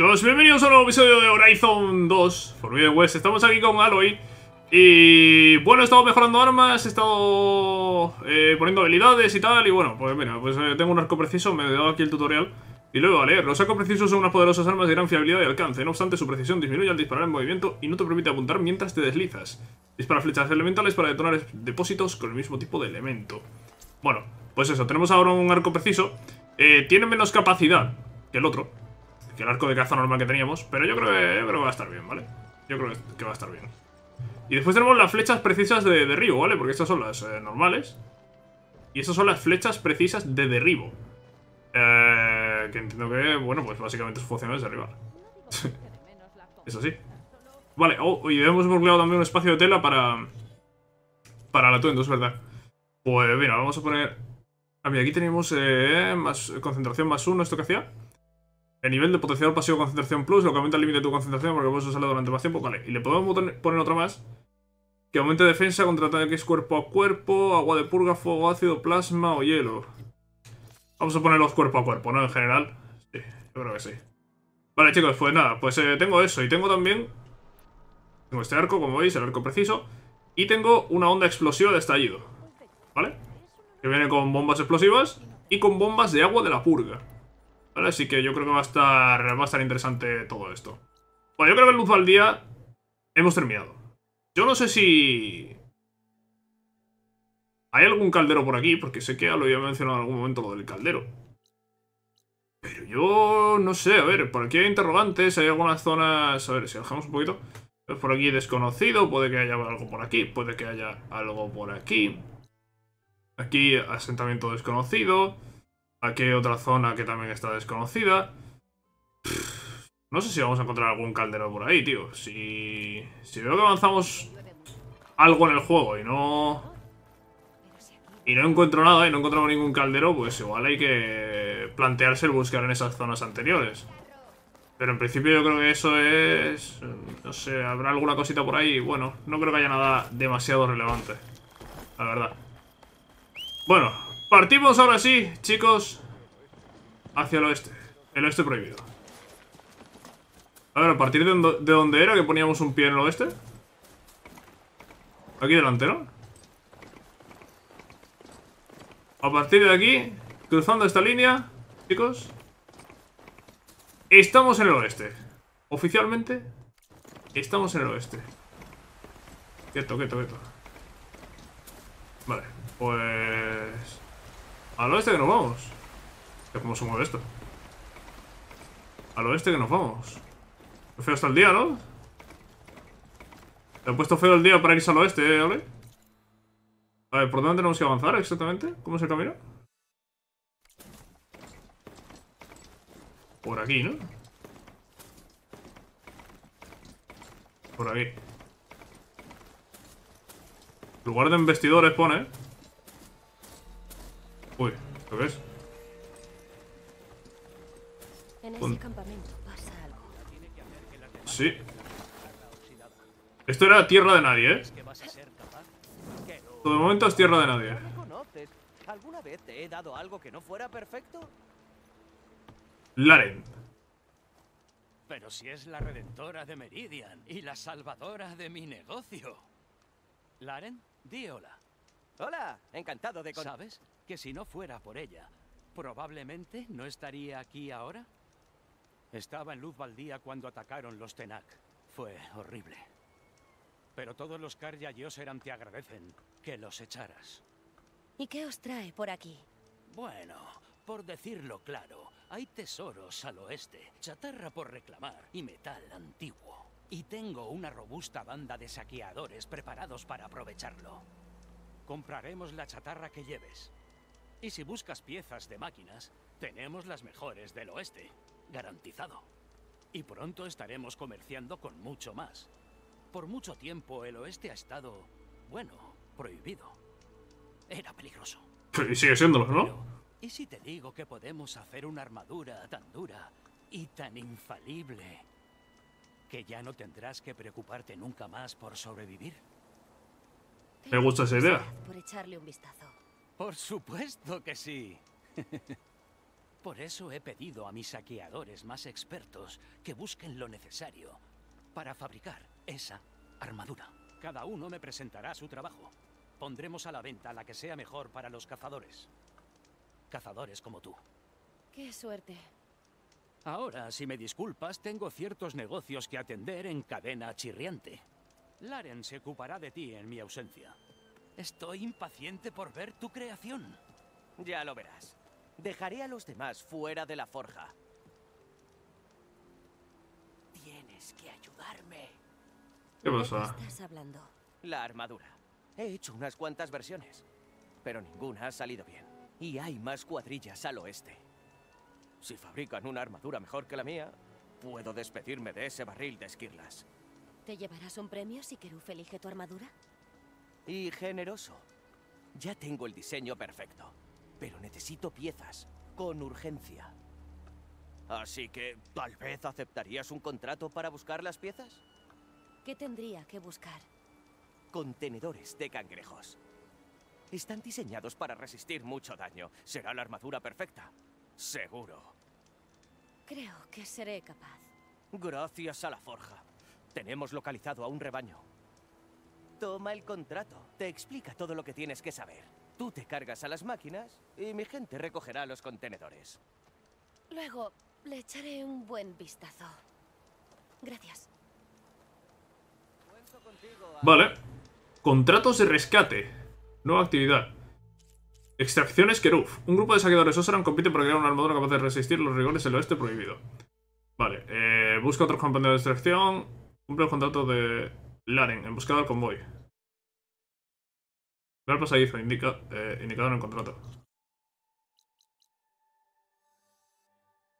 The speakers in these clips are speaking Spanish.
chicos, bienvenidos a un nuevo episodio de Horizon 2 Forbidden West, estamos aquí con Aloy. Y bueno, he estado mejorando armas, he estado eh, poniendo habilidades y tal Y bueno, pues mira, pues eh, tengo un arco preciso, me he dado aquí el tutorial. Y luego a leer, los arcos precisos son unas poderosas armas de gran fiabilidad y alcance. No obstante, su precisión disminuye al disparar en movimiento y no te permite apuntar mientras te deslizas. Dispara flechas elementales para detonar depósitos con el mismo tipo de elemento. Bueno, pues eso, tenemos ahora un arco preciso. Eh, Tiene menos capacidad que el otro que el arco de caza normal que teníamos, pero yo creo que, va a estar bien, ¿vale? Yo creo que va a estar bien. Y después tenemos las flechas precisas de derribo, ¿vale? Porque estas son las eh, normales. Y estas son las flechas precisas de derribo. Eh, que entiendo que, bueno, pues básicamente su función es derribar. Eso sí. Vale, oh, y hemos bloqueado también un espacio de tela para... Para el atuendo, es verdad. Pues mira, vamos a poner... A mí aquí tenemos eh, más concentración más uno, ¿esto que hacía? El nivel de potenciador pasivo concentración plus, lo que aumenta el límite de tu concentración porque puedes usarlo durante más tiempo. Vale, y le podemos poner otro más. Que aumente defensa contra ataques cuerpo a cuerpo, agua de purga, fuego ácido, plasma o hielo. Vamos a ponerlos cuerpo a cuerpo, ¿no? En general. Sí, yo creo que sí. Vale, chicos, pues nada, pues eh, tengo eso. Y tengo también... Tengo este arco, como veis, el arco preciso. Y tengo una onda explosiva de estallido. ¿Vale? Que viene con bombas explosivas y con bombas de agua de la purga. Así que yo creo que va a estar, va a estar interesante todo esto. Bueno, yo creo que en Luz al Día hemos terminado. Yo no sé si... ¿Hay algún caldero por aquí? Porque sé que ya lo había mencionado en algún momento lo del caldero. Pero yo no sé, a ver, por aquí hay interrogantes, hay algunas zonas... A ver, si bajamos un poquito... Por aquí desconocido, puede que haya algo por aquí, puede que haya algo por aquí. Aquí asentamiento desconocido. Aquí hay otra zona que también está desconocida. No sé si vamos a encontrar algún caldero por ahí, tío. Si, si veo que avanzamos algo en el juego y no... Y no encuentro nada y no encontramos ningún caldero, pues igual hay que plantearse el buscar en esas zonas anteriores. Pero en principio yo creo que eso es... No sé, habrá alguna cosita por ahí. Bueno, no creo que haya nada demasiado relevante. La verdad. Bueno, Partimos ahora sí, chicos, hacia el oeste. El oeste prohibido. A ver, a partir de, donde era que poníamos un pie en el oeste. Aquí delante, ¿no? A partir de aquí, cruzando esta línea, chicos, estamos en el oeste. Oficialmente, estamos en el oeste. Quieto, quieto, quieto. Vale, pues... Al oeste que nos vamos. ¿Cómo se mueve esto? Al oeste que nos vamos. Feo está el día, ¿no? Te he puesto feo el día para irse al oeste, ¿eh? A ver, ¿por dónde tenemos que avanzar exactamente? ¿Cómo es el camino? Por aquí, ¿no? Por aquí. Lugar de investidores pone, Uy, ¿lo ves? En ese campamento pasa algo. Sí. Esto era tierra de nadie, ¿eh? Todo el momento es tierra de nadie. ¿Alguna vez te he dado algo que no fuera perfecto? Laren. Pero si es la redentora de Meridian y la salvadora de mi negocio. Laren, di hola. Hola, encantado de... ¿Sabes? Que si no fuera por ella, probablemente no estaría aquí ahora. Estaba en Luz Baldía cuando atacaron los Tenak. Fue horrible. Pero todos los Karja eran te agradecen que los echaras. ¿Y qué os trae por aquí? Bueno, por decirlo claro, hay tesoros al oeste, chatarra por reclamar y metal antiguo. Y tengo una robusta banda de saqueadores preparados para aprovecharlo. Compraremos la chatarra que lleves. Y si buscas piezas de máquinas, tenemos las mejores del oeste. Garantizado. Y pronto estaremos comerciando con mucho más. Por mucho tiempo el oeste ha estado, bueno, prohibido. Era peligroso. Y sigue siéndolo, ¿no? ¿Y si te digo que podemos hacer una armadura tan dura y tan infalible que ya no tendrás que preocuparte nunca más por sobrevivir? Me gusta esa idea. Por echarle un vistazo. Por supuesto que sí. Por eso he pedido a mis saqueadores más expertos que busquen lo necesario para fabricar esa armadura. Cada uno me presentará su trabajo. Pondremos a la venta la que sea mejor para los cazadores. Cazadores como tú. Qué suerte. Ahora, si me disculpas, tengo ciertos negocios que atender en cadena chirriante. Laren se ocupará de ti en mi ausencia. Estoy impaciente por ver tu creación. Ya lo verás. Dejaré a los demás fuera de la forja. Tienes que ayudarme. ¿Qué ¿De pasa? qué estás hablando? La armadura. He hecho unas cuantas versiones, pero ninguna ha salido bien. Y hay más cuadrillas al oeste. Si fabrican una armadura mejor que la mía, puedo despedirme de ese barril de esquirlas. ¿Te llevarás un premio si Keruf elige tu armadura? Y generoso. Ya tengo el diseño perfecto, pero necesito piezas, con urgencia. Así que, ¿tal vez aceptarías un contrato para buscar las piezas? ¿Qué tendría que buscar? Contenedores de cangrejos. Están diseñados para resistir mucho daño. Será la armadura perfecta. Seguro. Creo que seré capaz. Gracias a la forja. Tenemos localizado a un rebaño. Toma el contrato. Te explica todo lo que tienes que saber. Tú te cargas a las máquinas y mi gente recogerá los contenedores. Luego le echaré un buen vistazo. Gracias. Vale. Contratos de rescate. Nueva actividad. Extracciones Keruf. Un grupo de saqueadores Oseram compite para crear una armadura capaz de resistir los rigores del oeste prohibido. Vale. Eh, busca otros compañeros de extracción. Cumple el contrato de Laren en buscada del convoy. Ve al pasadizo indica, eh, indicado en el contrato.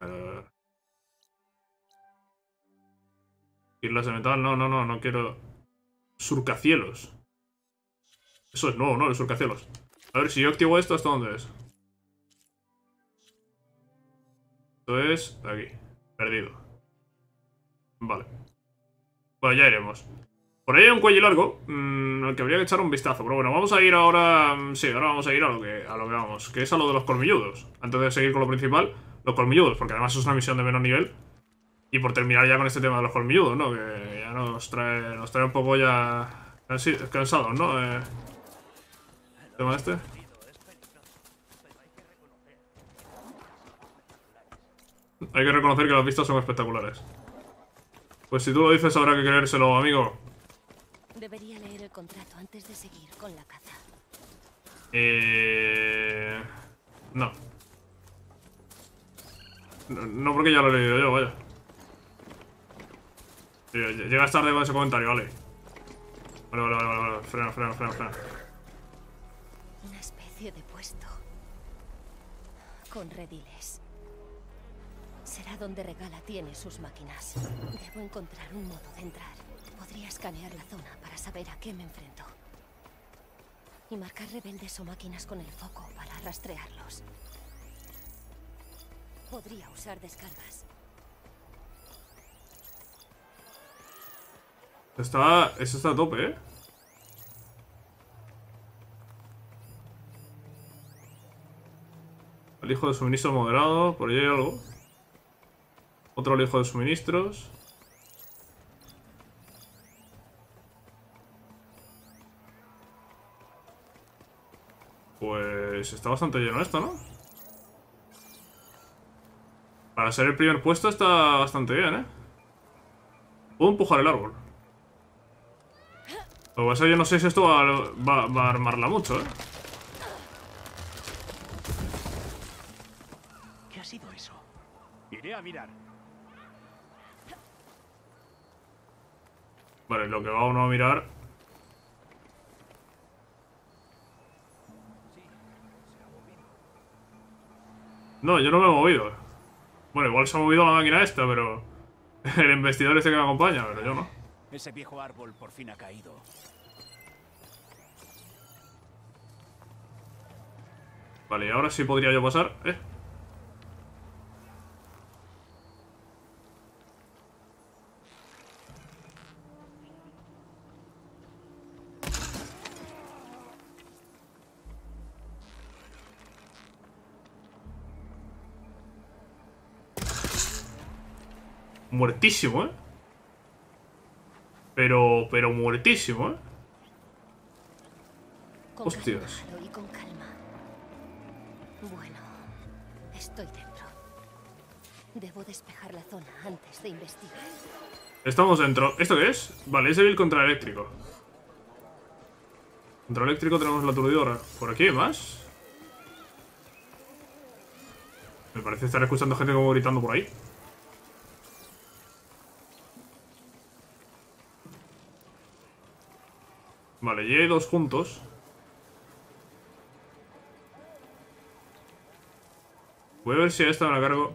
Eh, Islas de metal, no, no, no, no quiero. Surcacielos. Eso es nuevo, ¿no? El surcacielos. A ver, si yo activo esto, ¿hasta dónde es? Esto es aquí. Perdido. Vale. Bueno, ya iremos. Por ahí hay un cuello largo, mmm, al que habría que echar un vistazo. Pero bueno, vamos a ir ahora... mm, Sí, ahora vamos a ir a lo que, a lo que vamos. Que es a lo de los colmilludos. Antes de seguir con lo principal, los colmilludos. Porque además es una misión de menor nivel. Y por terminar ya con este tema de los colmilludos, ¿no? Que ya nos trae, nos trae un poco ya cansados, ¿no? Eh, el tema este. Hay que reconocer que las vistas son espectaculares. Pues si tú lo dices, habrá que creérselo, amigo. Debería leer el contrato antes de seguir con la caza. Eh... No. No, no porque ya lo he leído yo, vaya. Llegas tarde con ese comentario, vale. Vale, vale, vale, vale, vale. Frena, frena, frena, frena. Una especie de puesto. Con rediles. Será donde Regala tiene sus máquinas. Debo encontrar un modo de entrar. Podría escanear la zona para saber a qué me enfrento. Y marcar rebeldes o máquinas con el foco para rastrearlos. Podría usar descargas. Está... Eso está a tope, ¿eh? El hijo de suministro moderado, por ahí hay algo. Otro alijo de suministros. Pues está bastante lleno esto, ¿no? Para ser el primer puesto está bastante bien, ¿eh? Puedo empujar el árbol. Lo que pasa es que yo no sé si esto va, va- va a armarla mucho, ¿eh? ¿Qué ha sido eso? Iré a mirar. Vale, lo que va uno a mirar... No, yo no me he movido. Bueno, igual se ha movido la máquina esta, pero... El investigador este que me acompaña, pero yo no. Ese viejo árbol por fin ha caído. Vale, y ahora sí podría yo pasar, ¿eh? Muertísimo, ¿eh? Pero, pero muertísimo, ¿eh? Con Hostias. calma, Aloy, con calma. Bueno, estoy dentro. Debo despejar la zona antes de investigar. Estamos dentro. ¿Esto qué es? Vale, es débil contra eléctrico. Contra eléctrico tenemos la aturdidora. ¿Por aquí hay más? Me parece estar escuchando gente como gritando por ahí. Vale, y hay dos juntos. Voy a ver si a esta me la cargo.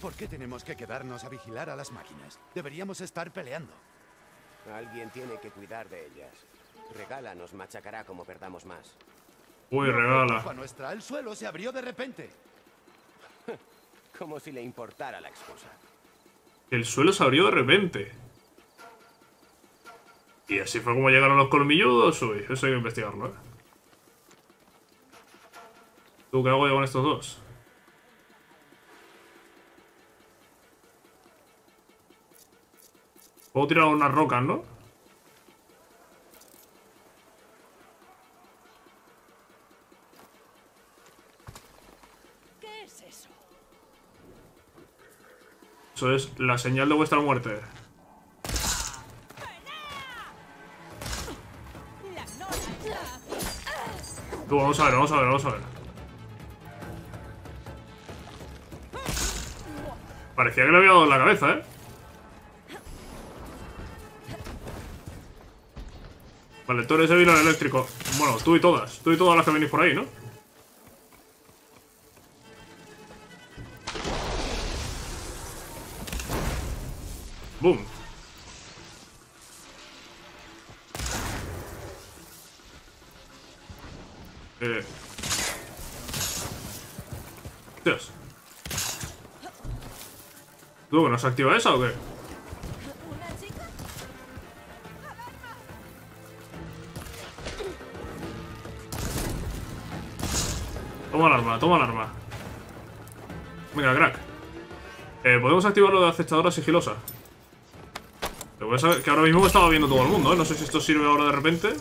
¿Por qué tenemos que quedarnos a vigilar a las máquinas? Deberíamos estar peleando. Alguien tiene que cuidar de ellas. Regala nos machacará como perdamos más. Uy, regala. nuestra, el suelo se abrió de repente. Como si le importara la excusa. El suelo se abrió de repente. Y así fue como llegaron los colmilludos. Uy, eso hay que investigarlo, ¿eh? ¿Tú qué hago yo con estos dos? Puedo tirar unas rocas, ¿no? Eso es la señal de vuestra muerte. Tú, vamos a ver, vamos a ver, vamos a ver. Parecía que le había dado en la cabeza, ¿eh? Vale, tú eres al eléctrico. Bueno, tú y todas. Tú y todas las que venís por ahí, ¿no? Boom. Eh. Dios. ¿Tú que no se activa esa o qué? Toma el arma, toma el arma. Venga, crack. Eh, Podemos activar lo de acechadora sigilosa. Voy a saber que ahora mismo me estaba viendo todo el mundo, ¿eh? No sé si esto sirve ahora de repente.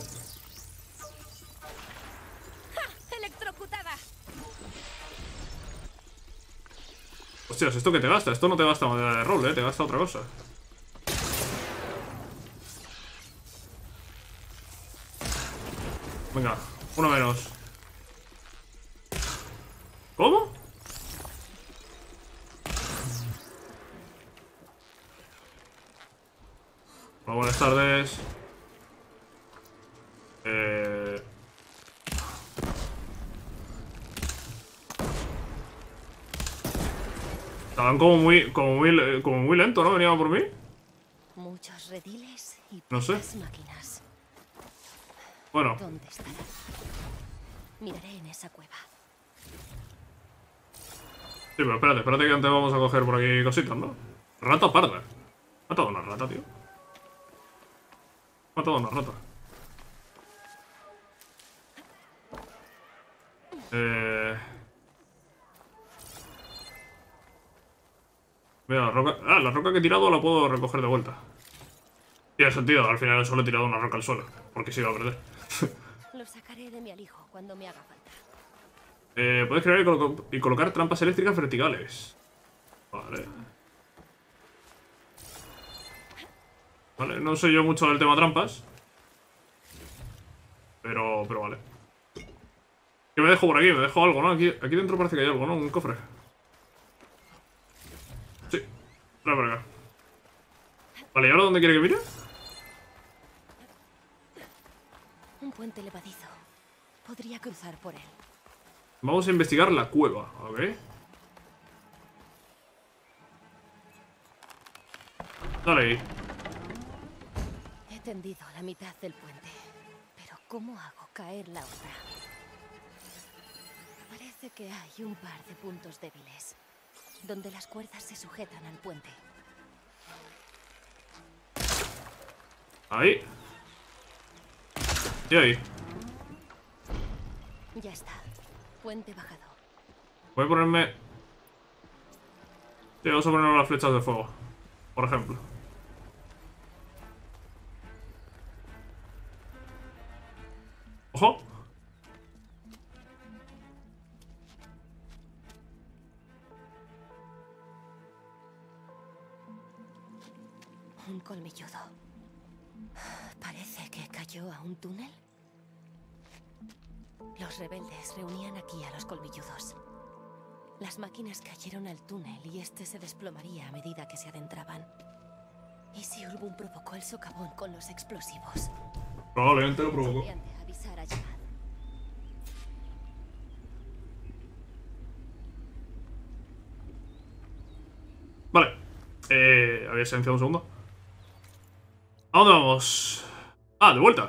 ¡Electrocutada! Hostias, ¿esto qué te gasta? Esto no te gasta madera de rol, ¿eh? Te gasta otra cosa. Venga, uno menos. ¿Cómo? Hola, buenas tardes. Eh... Estaban como muy, como muy, como muy lento, ¿no? Venían por mí. Muchos rediles y No sé. máquinas. Bueno, ¿Dónde? Miraré en esa cueva. sí, pero espérate, espérate que antes vamos a coger por aquí cositas, ¿no? Rata parda. Ha matado una rata, tío. Ha matado una rata. Eh... Mira, la roca... Ah, la roca que he tirado la puedo recoger de vuelta. Tiene sentido, al final solo he tirado una roca al suelo. Porque se iba a perder. Lo sacaré de mi alijo cuando me haga falta. Eh, puedes crear y, colo- y colocar trampas eléctricas verticales. Vale. Vale, no sé yo mucho del tema trampas. Pero, pero vale. ¿Qué me dejo por aquí? Me dejo algo, ¿no? Aquí, aquí dentro parece que hay algo, ¿no? Un cofre. Sí. Trae por acá. Vale, ¿y ahora dónde quiere que mire? Un puente levadizo. Podría cruzar por él. Vamos a investigar la cueva, ¿ok? Dale ahí. He tendido la mitad del puente. Pero ¿cómo hago caer la otra? Parece que hay un par de puntos débiles. Donde las cuerdas se sujetan al puente. Ahí. Y ahí. Ya está. Puente bajado. Voy a ponerme... Sí, vamos a ponernos las flechas de fuego. Por ejemplo. ¡Ojo! Un colmilludo. Parece que cayó a un túnel. Los rebeldes reunían aquí a los colmilludos. Las máquinas cayeron al túnel y este se desplomaría a medida que se adentraban. ¿Y si Ulbun provocó el socavón con los explosivos? Probablemente lo provocó. Vale. Eh, había silenciado un segundo. ¿A dónde vamos? Ah, de vuelta.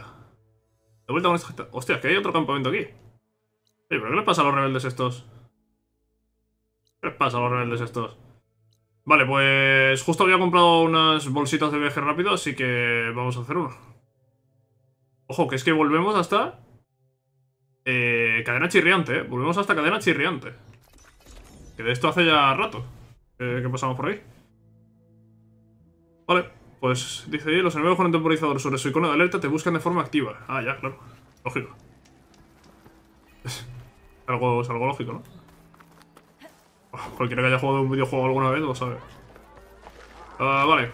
De vuelta con esta. Hostia, que hay otro campamento aquí. ¿pero qué les pasa a los rebeldes estos? ¿Qué les pasa a los rebeldes estos? Vale, pues justo había comprado unas bolsitas de viaje rápido, así que vamos a hacer uno. Ojo, que es que volvemos hasta... Eh, cadena chirriante, ¿eh? Volvemos hasta cadena chirriante. Que de esto hace ya rato. eh, que pasamos por ahí. Vale, pues dice ahí, los enemigos con un temporizador sobre su icono de alerta te buscan de forma activa. Ah, ya, claro. Lógico. algo, es algo lógico, ¿no? Oh, Cualquiera que haya jugado un videojuego alguna vez lo sabe. Ah, vale.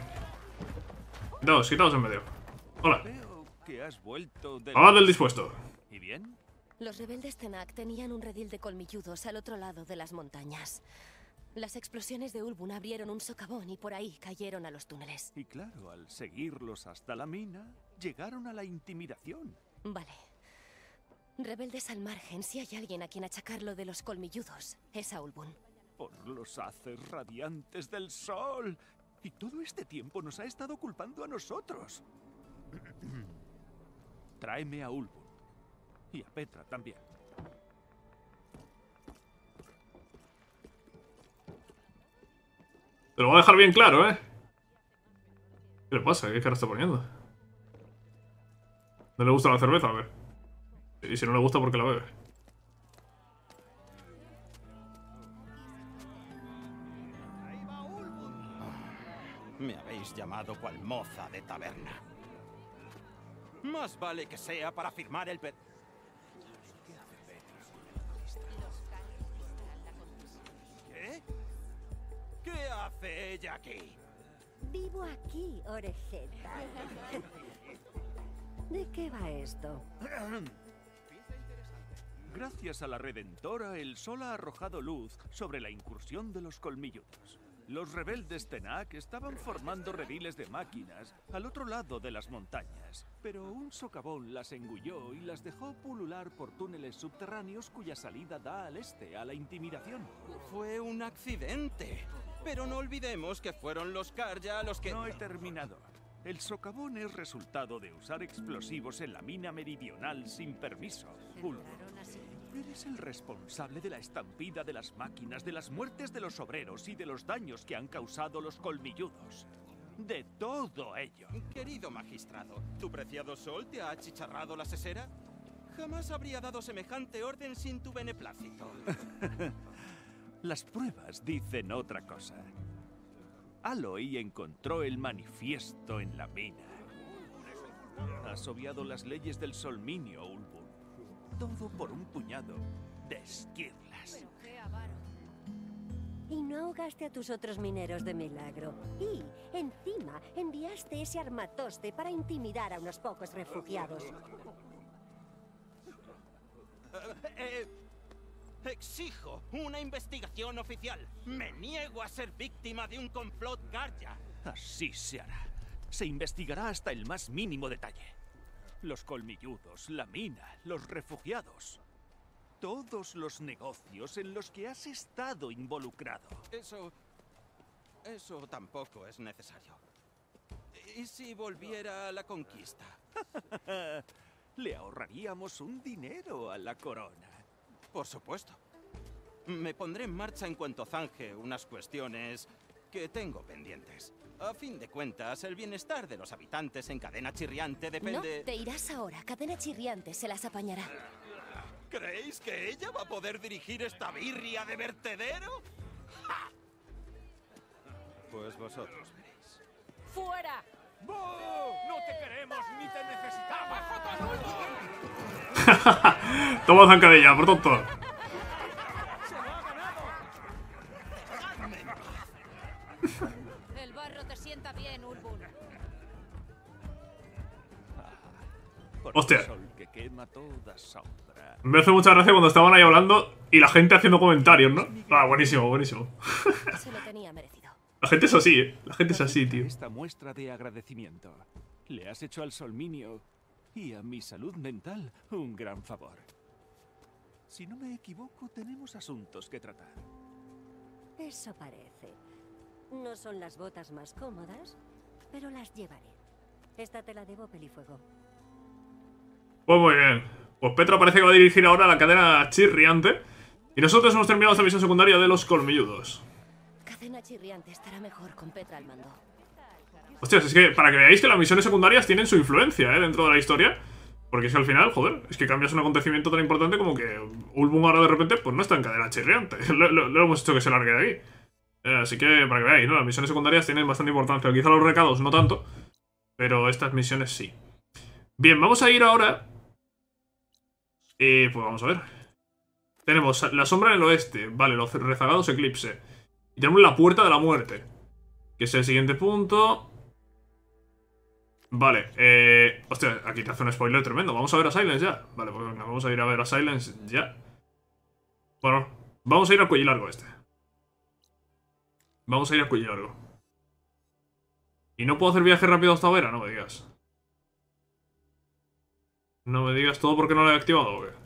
Quitaos, quitaos en medio. Hola. Hablad del dispuesto. ¿Y bien? Los rebeldes Tenak tenían un redil de colmilludos al otro lado de las montañas. Las explosiones de Ulbun abrieron un socavón y por ahí cayeron a los túneles. Y claro, al seguirlos hasta la mina, llegaron a la intimidación. Vale. Rebeldes al margen, si hay alguien a quien achacarlo de los colmilludos, es a Ulbun. Por los haces radiantes del sol. Y todo este tiempo nos ha estado culpando a nosotros. Tráeme a Ulbun. Y a Petra también. Te lo voy a dejar bien claro, ¿eh? ¿Qué le pasa? ¿Qué cara está poniendo? ¿No le gusta la cerveza? A ver. Y si no le gusta, ¿por qué la bebe? Me habéis llamado cual moza de taberna. Más vale que sea para firmar el hace ella aquí? Vivo aquí, orejeta. ¿De qué va esto? Gracias a la Redentora, el sol ha arrojado luz sobre la incursión de los colmilludos. Los rebeldes Tenak estaban formando rediles de máquinas al otro lado de las montañas, pero un socavón las engulló y las dejó pulular por túneles subterráneos cuya salida da al este, a la intimidación. Fue un accidente. Pero no olvidemos que fueron los Karja los que... No he terminado. El socavón es resultado de usar explosivos en la mina meridional sin permiso. Ulmo. Eres el responsable de la estampida de las máquinas, de las muertes de los obreros y de los daños que han causado los colmilludos. De todo ello. Querido magistrado, ¿tu preciado sol te ha achicharrado la sesera? Jamás habría dado semejante orden sin tu beneplácito. Las pruebas dicen otra cosa. Aloy encontró el manifiesto en la mina. Has obviado las leyes del solminio, Ulbun. Todo por un puñado de esquirlas. Y no ahogaste a tus otros mineros de milagro. Y, encima, enviaste ese armatoste para intimidar a unos pocos refugiados. Eh, exijo una investigación oficial. Me niego a ser víctima de un complot Garja. Así se hará. Se investigará hasta el más mínimo detalle. Los colmilludos, la mina, los refugiados. Todos los negocios en los que has estado involucrado. Eso... Eso tampoco es necesario. ¿Y si volviera a la conquista? Le ahorraríamos un dinero a la corona. Por supuesto. Me pondré en marcha en cuanto zanje unas cuestiones que tengo pendientes. A fin de cuentas, el bienestar de los habitantes en cadena chirriante No, depende... te irás ahora. Cadena chirriante se las apañará. ¿Creéis que ella va a poder dirigir esta birria de vertedero? ¡Ja! Pues vosotros veréis. ¡Fuera! ¡No te queremos ni te necesitamos! Toma zancadilla, por tonto. El barro te sienta bien, Ulbun. Hostia. el sol que quema toda sombra. Me hace mucha gracia cuando estaban ahí hablando y la gente haciendo comentarios, ¿no? Ah, buenísimo, buenísimo. Se lo tenía merecido. La gente es así, ¿eh? La gente es así, tío. Esta muestra de agradecimiento. Le has hecho al Solminio y a mi salud mental un gran favor. Si no me equivoco, tenemos asuntos que tratar. Eso parece. No son las botas más cómodas, pero las llevaré. Esta te la debo, Pelifuego. Pues muy bien. Pues Petra parece que va a dirigir ahora la cadena chirriante. Y nosotros hemos terminado esta misión secundaria de los colmilludos. Cadena chirriante estará mejor con Petra al mando. Hostias, es que para que veáis que las misiones secundarias tienen su influencia, ¿eh? Dentro de la historia. Porque es que al final, joder, es que cambias un acontecimiento tan importante como que Ulbum ahora de repente, pues no está en cadena chirriante. lo hemos hecho que se largue de aquí. Eh, así que, para que veáis, ¿no? Las misiones secundarias tienen bastante importancia. Quizá los recados no tanto, pero estas misiones sí. Bien, vamos a ir ahora... Eh, pues vamos a ver. Tenemos la sombra en el oeste, vale, los rezagados eclipse. Y tenemos la puerta de la muerte, que es el siguiente punto. Vale, eh... Hostia, aquí te hace un spoiler tremendo. Vamos a ver a Silence ya. Vale, pues venga, vamos a ir a ver a Silence ya. Bueno, vamos a ir al cuello largo este. Vamos a ir al cuello largo. ¿Y no puedo hacer viaje rápido hasta Vera? No me digas. No me digas todo porque no lo he activado, ¿o qué?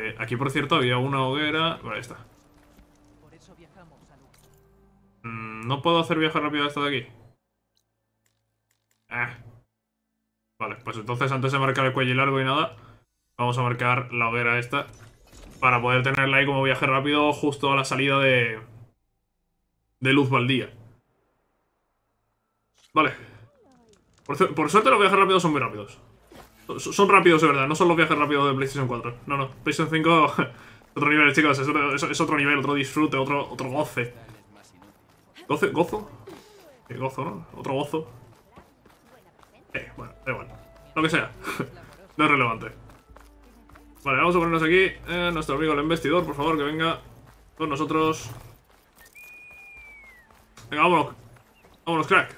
Eh, aquí, por cierto, había una hoguera... Vale, ahí está. Mm, no puedo hacer viaje rápido hasta de aquí. Ah. Vale, pues entonces antes de marcar el cuello largo y nada, vamos a marcar la hoguera esta para poder tenerla ahí como viaje rápido justo a la salida de de luz baldía. Vale. Por, por suerte los viajes rápidos son muy rápidos. Son, rápidos de verdad, no son los viajes rápidos de PlayStation 4. No, no, PlayStation 5 otro nivel, chicos, es otro, nivel, otro disfrute, otro, otro goce. ¿Goce? ¿Gozo? Sí, gozo, ¿no? Otro gozo. Eh, bueno, da igual. Lo que sea. no es relevante. Vale, vamos a ponernos aquí. eh, nuestro amigo el investidor, por favor, que venga con nosotros. Venga, vámonos. Vámonos, crack.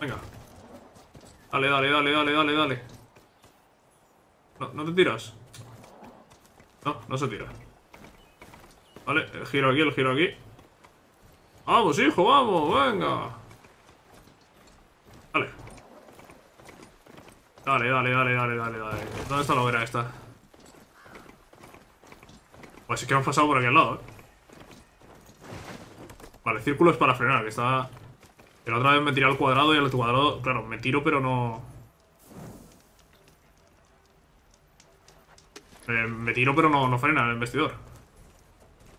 Venga. Dale, dale, dale, dale, dale, dale. No, no te tiras. No, no se tira. Vale, el giro aquí, el giro aquí. Vamos, hijo, vamos, venga. Vale. Dale, dale, dale, dale, dale, dale. ¿Dónde está la hoguera esta? Pues es que hemos pasado por aquí al lado, eh. Vale, círculo es para frenar, que está... La otra vez me tiré al cuadrado y al cuadrado... Claro, me tiro pero no... Eh, me tiro pero no, no frena el investidor.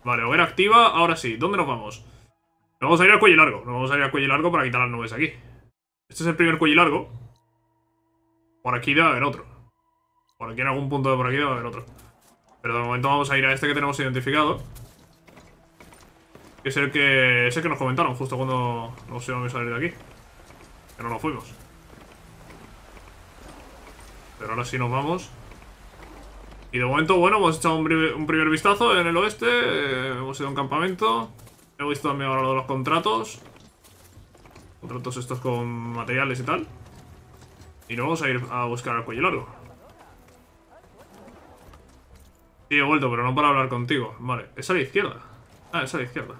Vale, hoguera activa, ahora sí. ¿Dónde nos vamos? Nos vamos a ir al cuello largo. Nos vamos a ir al cuello largo para quitar las nubes aquí. Este es el primer cuello largo. Por aquí debe haber otro. Por aquí en algún punto de por aquí debe haber otro. Pero de momento vamos a ir a este que tenemos identificado. Es el que, es el que nos comentaron justo cuando nos íbamos a salir de aquí. Que no nos fuimos. Pero ahora sí nos vamos. Y de momento, bueno, hemos echado un, primer- vistazo en el oeste. eh, hemos ido a un campamento. Hemos visto también ahora los contratos. Contratos estos con materiales y tal. Y nos vamos a ir a buscar al cuello largo. Sí, he vuelto, pero no para hablar contigo. Vale, es a la izquierda. Ah, es a la izquierda.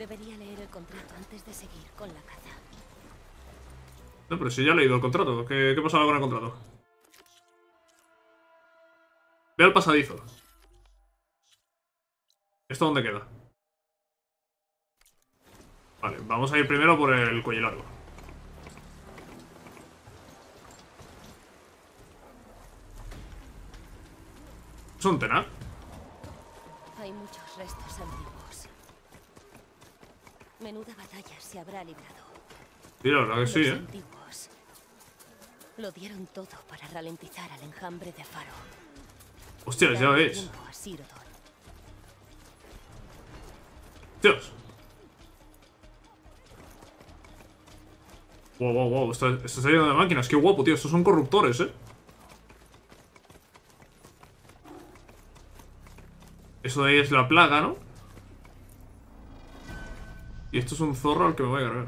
Debería leer el contrato antes de seguir con la caza. No, pero si ya he leído el contrato. ¿Qué, qué pasaba con el contrato? Ve al pasadizo. ¿Esto dónde queda? Vale, vamos a ir primero por el cuello largo. ¿Es un tenar? Hay muchos Menuda batalla se habrá librado. Sí, la verdad que sí, Los ¿eh? antiguos Lo dieron todo para ralentizar al enjambre de Faro. Hostias, ya ves. Dios. Wow, wow, wow. Esto, esto está lleno de máquinas. Qué guapo, tío. Estos son corruptores, eh. Eso de ahí es la plaga, ¿no? Y esto es un zorro al que me voy a cargar.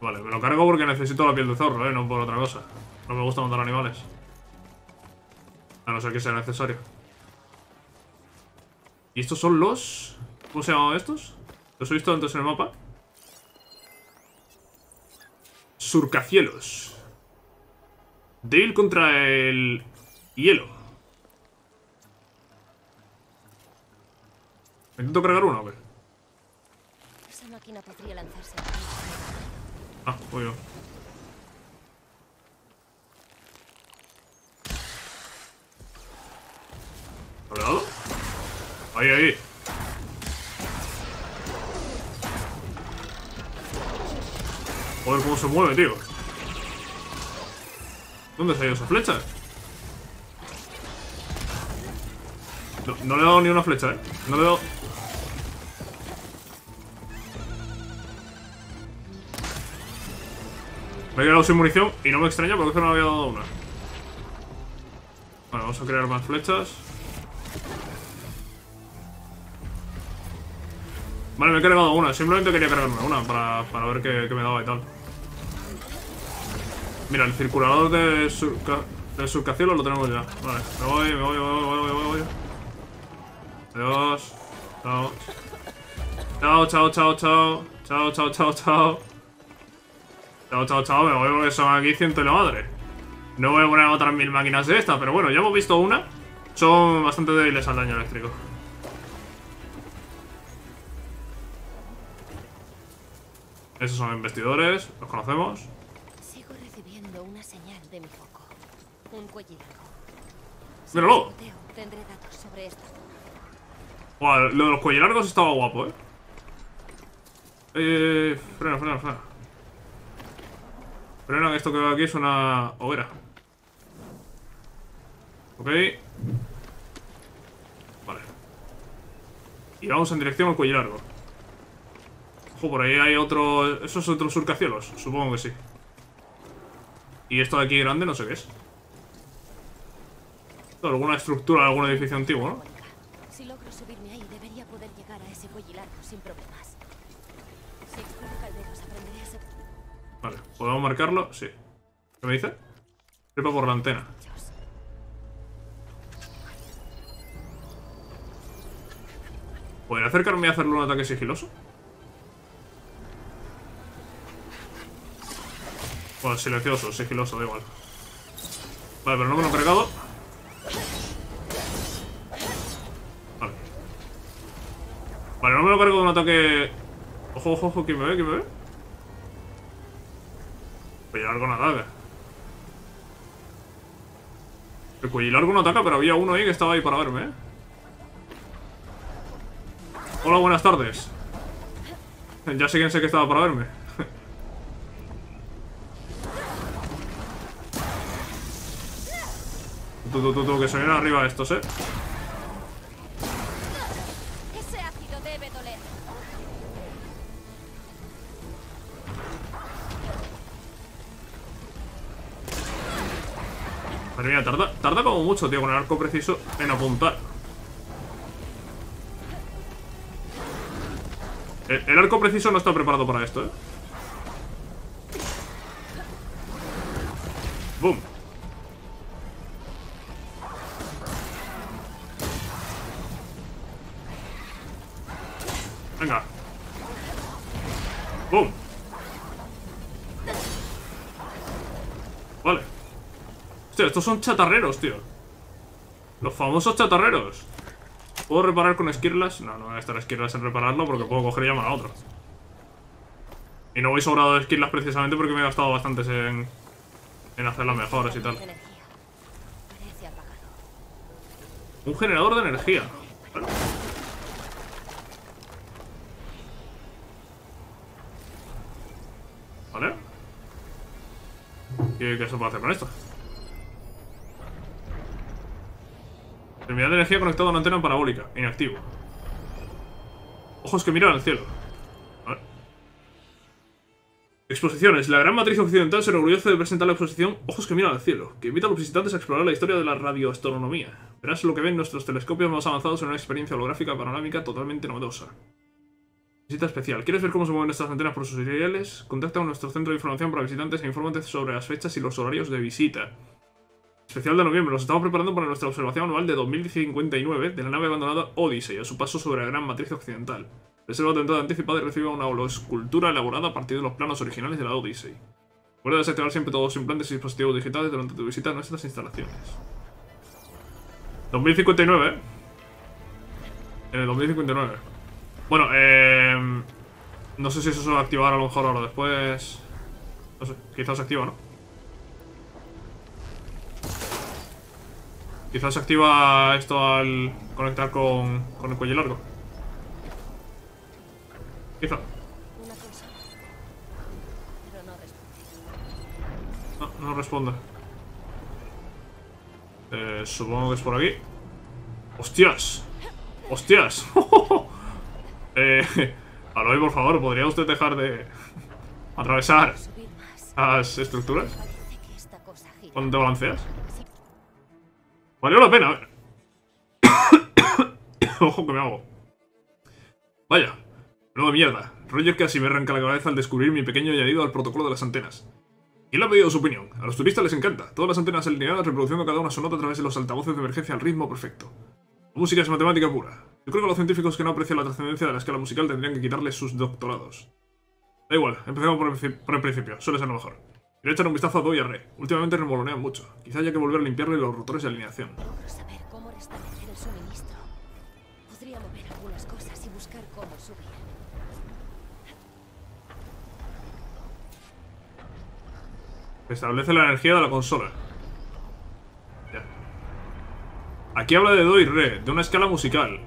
Vale, me lo cargo porque necesito la piel de zorro, ¿eh? No por otra cosa. No me gusta matar animales. A no ser que sea necesario. ¿Y estos son los...? ¿Cómo se llamaban estos? ¿Los he visto antes en el mapa? Surcacielos. Dale contra el... Hielo. Intento cargar uno? A ver. Esa máquina podría lanzarse. Ah, voy yo. ¿Lo he dado? Ahí, ahí. Joder, cómo se mueve, tío. ¿Dónde se ha ido esa flecha? No, no le he dado ni una flecha, ¿eh? No le he dado... He quedado sin munición y no me extraña porque no me había dado una. Vale, vamos a crear más flechas. Vale, me he cargado una. Simplemente quería cargarme una para, para ver qué, me daba y tal. Mira, el circulador de surca, surcacielos lo tenemos ya. Vale, me voy, me voy, me voy, me voy, me voy. Adiós. Chao. Chao, chao, chao, chao. Chao, chao, chao, chao. Chao, chao, chao, me voy porque son aquí ciento la madre. No voy a poner otras mil máquinas de estas, pero bueno, ya hemos visto una. Son bastante débiles al daño eléctrico. Esos son investidores, los conocemos. Sigo recibiendo una señal de mi foco. Un Míralo. Tendré datos sobre lo de los cuellos largos estaba guapo, eh. Eh. Frena, frena, frena. Frena, que esto que veo aquí es una hoguera. Ok. Vale. Y vamos en dirección al cuello largo. Ojo, por ahí hay otro... ¿Eso es otro surcacielos? Supongo que sí. Y esto de aquí grande no sé qué es. Alguna estructura, algún edificio antiguo, ¿no? Si logro subirme ahí, debería poder llegar a ese cuello largo sin problemas. Si ¿podemos marcarlo? Sí. ¿Qué me dice? Trepa por la antena. ¿Podría acercarme y hacerle un ataque sigiloso? Bueno, silencioso, sigiloso, da igual. Vale, pero no me lo he cargado. Vale. Vale, no me lo cargo de un ataque... Ojo, ojo, ojo, ¿quién me ve? ¿Quién me ve? Cuello largo no ataca. El cuello largo no ataca, pero había uno ahí que estaba ahí para verme, ¿eh? Hola, buenas tardes. Ya sé quién sé que estaba para verme. Tú, tú, tú, tú, que se arriba estos, ¿eh? Madre mía, tarda, tarda como mucho, tío, con el arco preciso en apuntar. El, el arco preciso no está preparado para esto, ¿eh? estos son chatarreros, tío. Los famosos chatarreros. ¿Puedo reparar con esquirlas? No, no voy a estar esquirlas en repararlo porque puedo coger y llamar a otro. Y no voy sobrado de esquirlas precisamente porque me he gastado bastantes en, en hacer las mejoras y tal. Un generador de energía. ¿Vale? ¿Qué, qué se puede hacer con esto? Terminal de energía conectado a una antena parabólica. Inactivo. Ojos que miran al cielo. Exposiciones. La gran matriz occidental se enorgullece de presentar la exposición Ojos que miran al cielo, que invita a los visitantes a explorar la historia de la radioastronomía. Verás lo que ven nuestros telescopios más avanzados en una experiencia holográfica panorámica totalmente novedosa. Visita especial. ¿Quieres ver cómo se mueven estas antenas por sus seriales? Contacta con nuestro centro de información para visitantes e infórmate sobre las fechas y los horarios de visita. Especial de noviembre. Nos estamos preparando para nuestra observación anual de 2059 de la nave abandonada Odyssey a su paso sobre la gran matriz occidental. Reserva tu entrada anticipada y recibe una holoescultura elaborada a partir de los planos originales de la Odyssey. Recuerda desactivar siempre todos los implantes y dispositivos digitales durante tu visita a nuestras instalaciones. 2059, ¿eh? En el 2059. Bueno, eh... No sé si eso se va a activar a lo mejor ahora después... No sé, quizás se activa, ¿no? Quizás se activa esto al conectar con, con el cuello largo. Quizá. No. No, responde. Eh, supongo que es por aquí. ¡Hostias! ¡Hostias! eh, Aloy, por favor, ¿podría usted dejar de atravesar las estructuras cuando te balanceas? Valió la pena, a ver. Ojo que me hago. Vaya, nueva mierda. Roger casi me arranca la cabeza al descubrir mi pequeño añadido al protocolo de las antenas. ¿Quién le ha pedido su opinión? A los turistas les encanta. Todas las antenas alineadas reproduciendo cada una su nota a través de los altavoces de emergencia al ritmo perfecto. La música es matemática pura. Yo creo que los científicos que no aprecian la trascendencia de la escala musical tendrían que quitarles sus doctorados. Da igual, empecemos por el, por el principio, suele ser lo mejor. Quiero echar un vistazo a Do y a Re. Últimamente remolonean mucho. Quizá haya que volver a limpiarle los rotores de alineación. Logro saber cómo restablecer el suministro. Podría mover algunas cosas y buscar cómo subir. Establece la energía de la consola. Ya. Aquí habla de Do y Re, de una escala musical.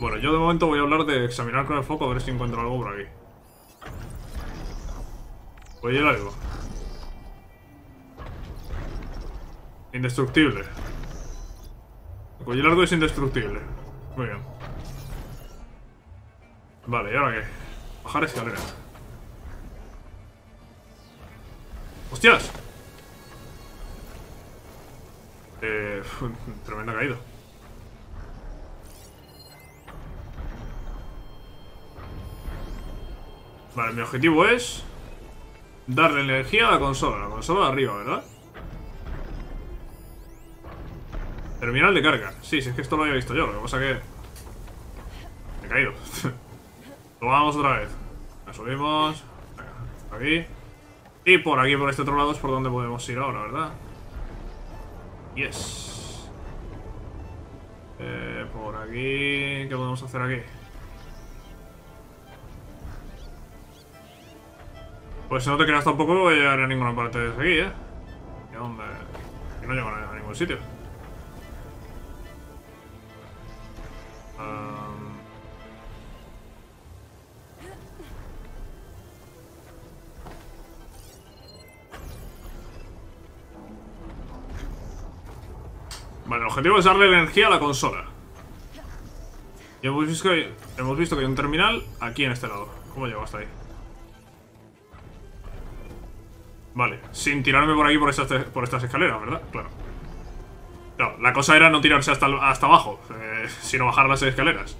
Bueno, yo de momento voy a hablar de examinar con el foco a ver si encuentro algo por aquí. Oye, algo. Indestructible. El cuello largo es indestructible. Muy bien. Vale, ¿y ahora qué? Bajar escalera. ¡Hostias! Eh, tremenda caída. Vale, mi objetivo es... Darle energía a la consola. La consola de arriba, ¿verdad? Terminal de carga. Sí, sí, es que esto lo había visto yo. Lo que pasa que... Me he caído. lo vamos otra vez. La subimos. Venga, aquí. Y por aquí, por este otro lado, es por donde podemos ir ahora, ¿verdad? Yes. Eh, por aquí... ¿Qué podemos hacer aquí? Pues no te creas tampoco voy a llegar a ninguna parte desde aquí, ¿eh? ¿Y a dónde? Que no llego a ningún sitio. Am. Vale, el objetivo es darle energía a la consola. Y hemos visto que, hemos visto que hay un terminal aquí en este lado. ¿Cómo llego hasta ahí? Vale, sin tirarme por aquí por estas, por estas escaleras, ¿verdad? Claro. Claro, la cosa era no tirarse hasta, hasta abajo, eh, sino bajar las escaleras.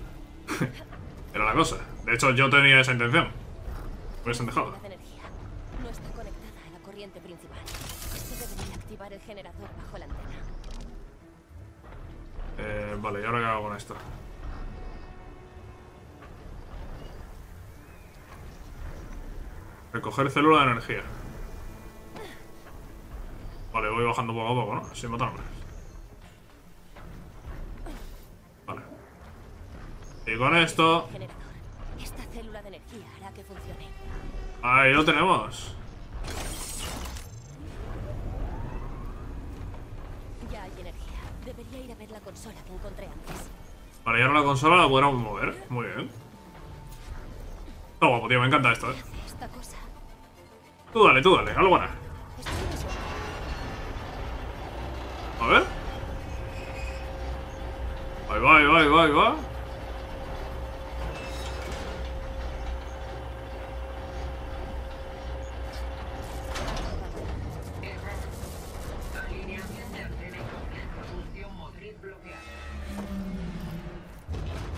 era la cosa. De hecho, yo tenía esa intención. Me hubiesen dejado. La energía no está conectada a la corriente principal. Esto debería activar el generador bajo la antena. Eh, vale, ¿y ahora qué hago con esto? Recoger célula de energía. Vale, voy bajando poco a poco, ¿no? Sin matarme. Vale. Y con esto... Generador. Esta célula de energía hará que funcione. Ahí lo tenemos. Ya hay energía. Debería ir a ver la consola que encontré antes. Vale, y ahora la consola la podremos mover. Muy bien. Está guapo, tío. Me encanta esto, ¿eh? Tú dale, tú dale, algo hará. A ver. Ahí va, ahí va, ahí va, ahí va.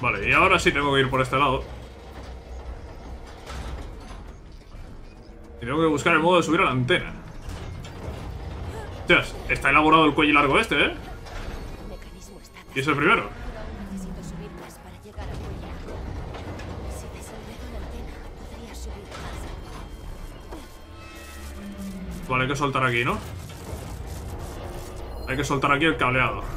Vale, y ahora sí tengo que ir por este lado. Tengo que buscar el modo de subir a la antena. Hostias, está elaborado el cuello largo este, ¿eh? Y es el primero. Vale, hay que soltar aquí, ¿no? Hay que soltar aquí el cableado.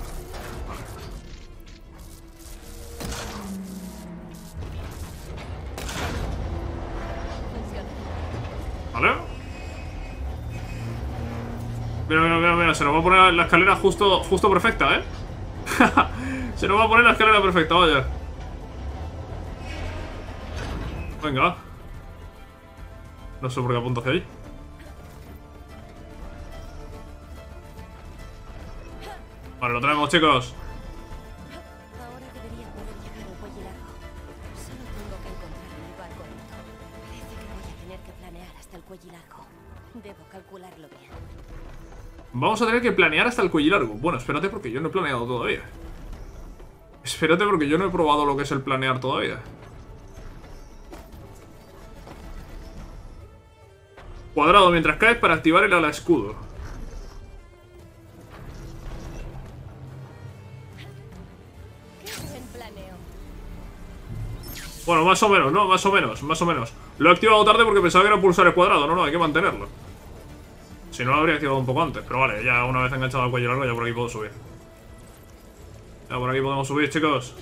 Se nos va a poner la escalera justo, justo perfecta, ¿eh? se nos va a poner la escalera perfecta, vaya. Venga. No sé por qué apunto hacia ahí. Vale, lo tenemos, chicos. Vamos a tener que planear hasta el cuello largo. Bueno, espérate porque yo no he planeado todavía. Espérate porque yo no he probado lo que es el planear todavía. Cuadrado mientras caes para activar el ala escudo. Bueno, más o menos, ¿no? Más o menos, más o menos. Lo he activado tarde porque pensaba que era pulsar el cuadrado. No, no, hay que mantenerlo. Si no, lo habría activado un poco antes. Pero vale, ya una vez enganchado al cuello largo, ya por aquí puedo subir. Ya por aquí podemos subir, chicos.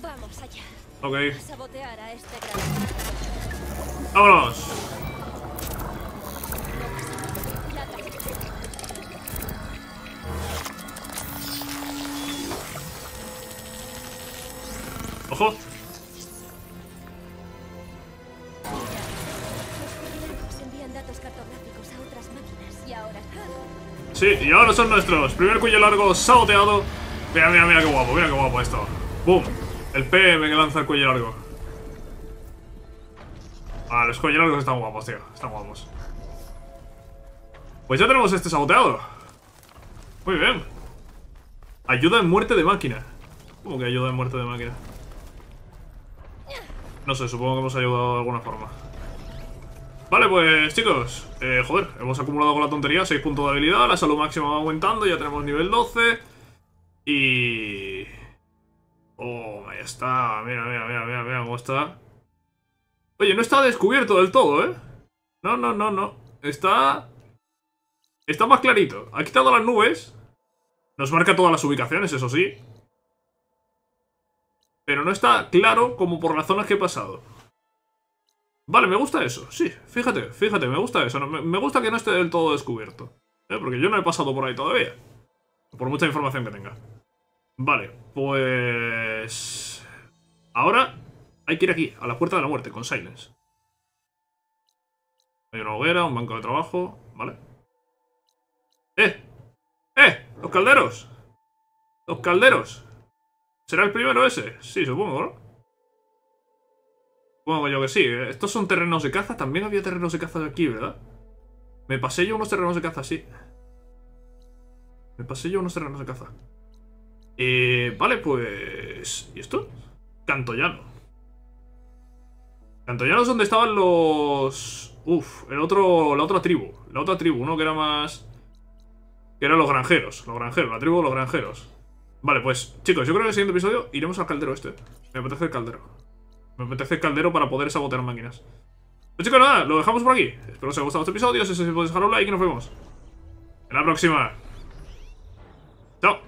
Vamos allá. Ok. A este gran... ¡Vámonos! ¡Ojo! Sí, y ahora son nuestros. Primer cuello largo saboteado. Mira, mira, mira qué guapo, mira qué guapo esto. ¡Bum! El PM que lanza el cuello largo. Ah, los cuellos largos están guapos, tío. Están guapos. Pues ya tenemos este saboteado. Muy bien. Ayuda en muerte de máquina. ¿Cómo que ayuda en muerte de máquina? No sé, supongo que hemos ayudado de alguna forma. Vale, pues chicos, eh, joder, hemos acumulado con la tontería 6 puntos de habilidad, la salud máxima va aumentando, ya tenemos nivel 12 y... Oh, ahí está, mira, mira, mira, mira, mira cómo está. Oye, no está descubierto del todo, ¿eh? No, no, no, no, está... Está más clarito, ha quitado las nubes, nos marca todas las ubicaciones, eso sí. Pero no está claro como por las zonas que he pasado. Vale, me gusta eso, sí, fíjate, fíjate, me gusta eso. me gusta que no esté del todo descubierto. ¿eh? Porque yo no he pasado por ahí todavía. Por mucha información que tenga. Vale, pues... Ahora hay que ir aquí, a la puerta de la muerte, con Silence. Hay una hoguera, un banco de trabajo, ¿vale? ¡Eh! ¡Eh! ¡Los calderos! ¡Los calderos! ¿Será el primero ese? Sí, supongo, ¿no? Supongo yo que sí. ¿eh? Estos son terrenos de caza. También había terrenos de caza aquí, ¿verdad? Me pasé yo unos terrenos de caza, sí. Me pasé yo unos terrenos de caza. Eh, vale, pues... ¿Y esto? Cantollano. Cantollano es donde estaban los... Uf, el otro... La otra tribu. La otra tribu, ¿no? Que era más... Que eran los granjeros. Los granjeros, la tribu de los granjeros. Vale, pues, chicos, yo creo que en el siguiente episodio iremos al caldero este. Me apetece el caldero. Me apetece el caldero para poder sabotear máquinas. Pues chicos, nada, lo dejamos por aquí. Espero que os haya gustado este episodio. Si es así, podéis dejar un like y nos vemos. En la próxima. Chao.